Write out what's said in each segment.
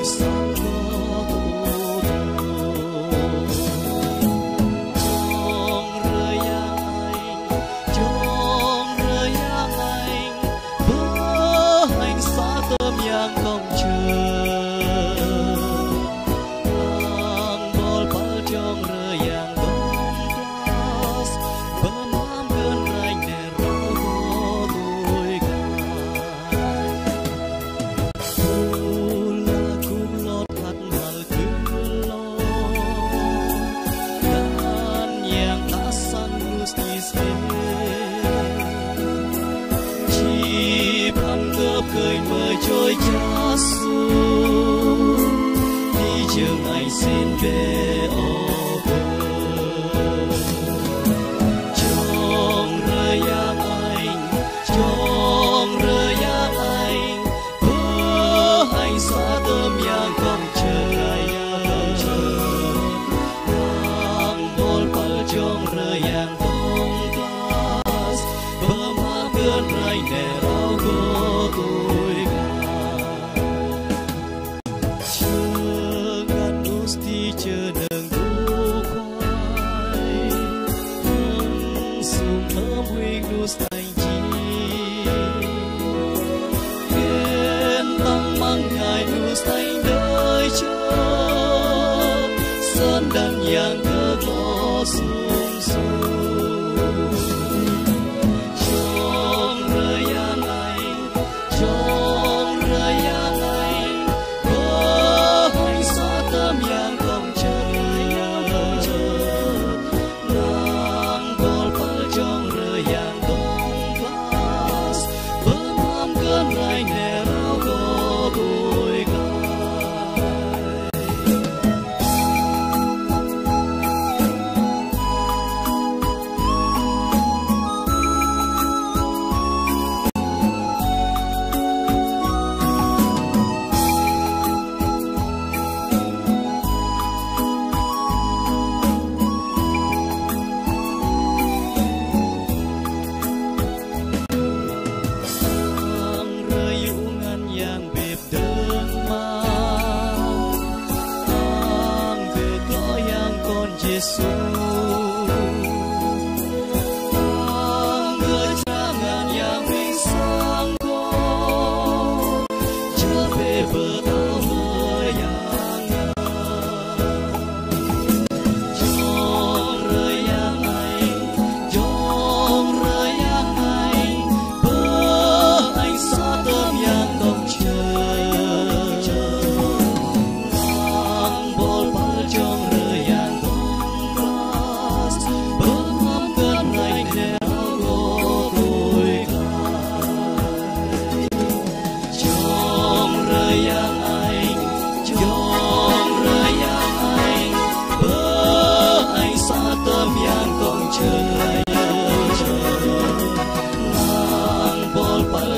cười sum thơm huynh nus thành chi kon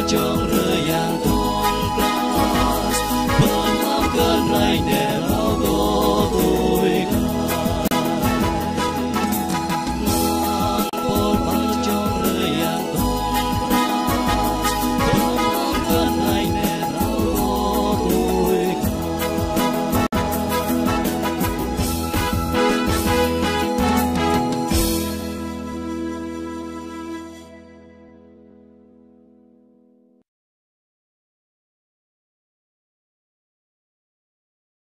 就